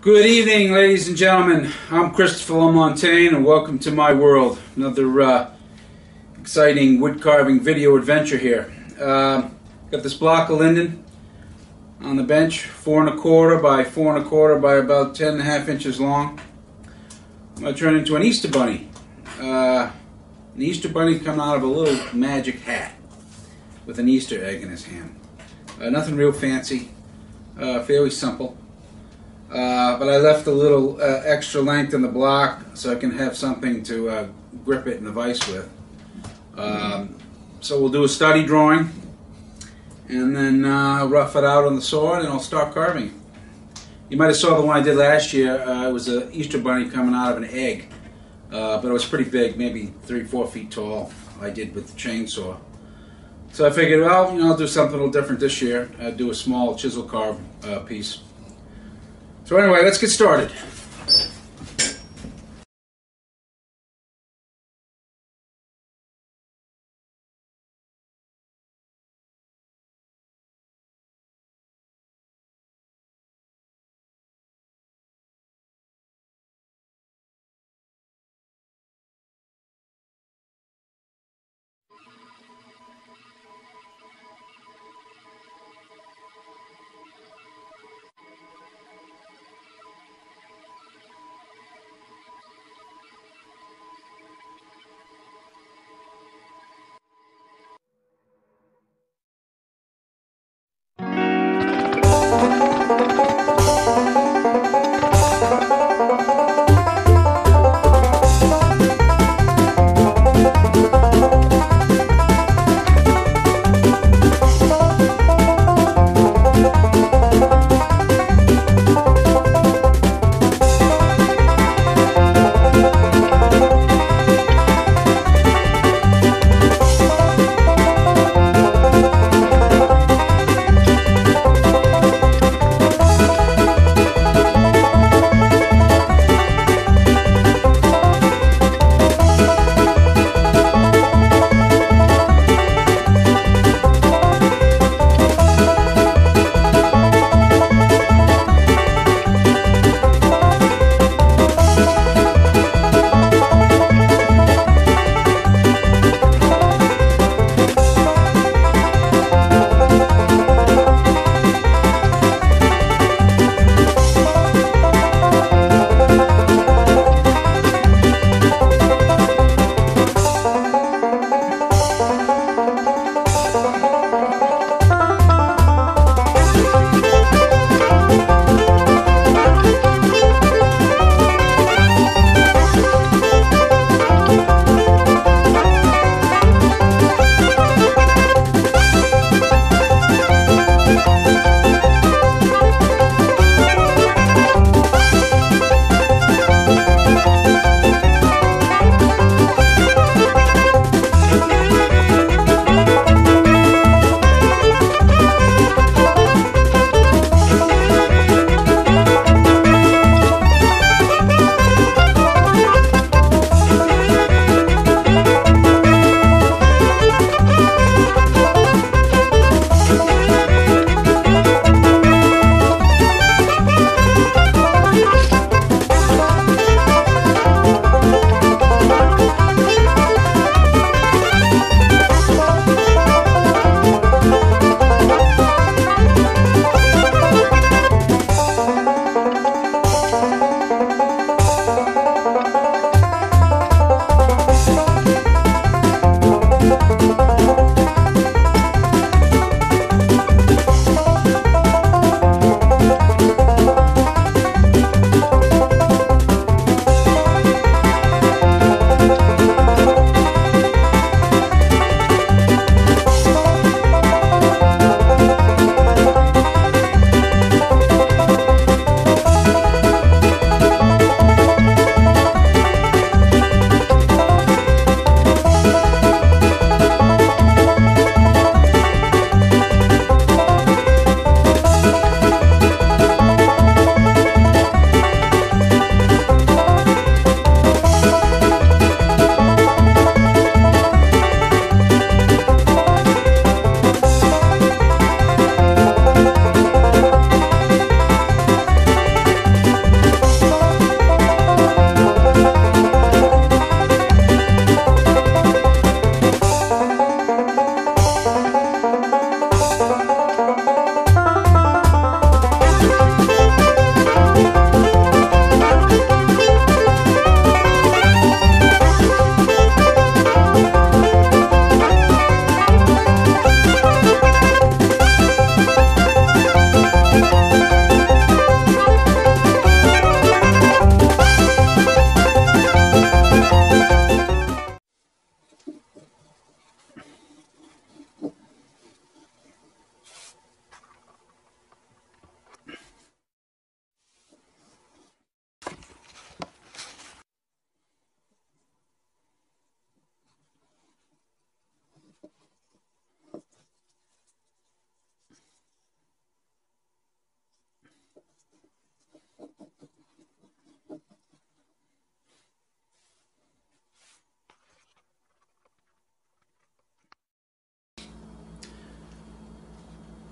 Good evening, ladies and gentlemen. I'm Christopher LaMontagne, and welcome to my world. Another uh, exciting wood carving video adventure here. Uh, got this block of linden on the bench, four and a quarter by four and a quarter by about ten and a half inches long. I'm going to turn into an Easter bunny. Uh, an Easter bunny coming out of a little magic hat with an Easter egg in his hand. Uh, nothing real fancy, uh, fairly simple. Uh, but I left a little uh, extra length in the block so I can have something to uh, grip it in the vise with. Um, so we'll do a study drawing and then uh, rough it out on the saw and I'll start carving. You might have saw the one I did last year. Uh, it was an Easter bunny coming out of an egg, uh, but it was pretty big, maybe three, four feet tall. I did with the chainsaw. So I figured, well, you know, I'll do something a little different this year. I'll do a small chisel carve piece. So anyway, let's get started.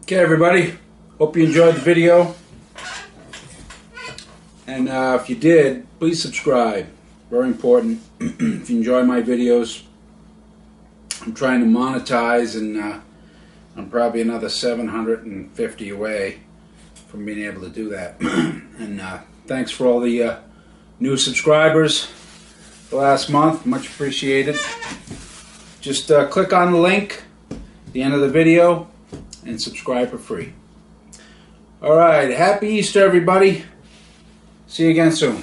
Okay, everybody. Hope you enjoyed the video. And uh, if you did, please subscribe. Very important. if you enjoy my videos, I'm trying to monetize, and uh, I'm probably another 750 away from being able to do that. and uh, thanks for all the uh, new subscribers the last month. Much appreciated. Just uh, click on the link at the end of the video and subscribe for free. All right. Happy Easter, everybody. See you again soon.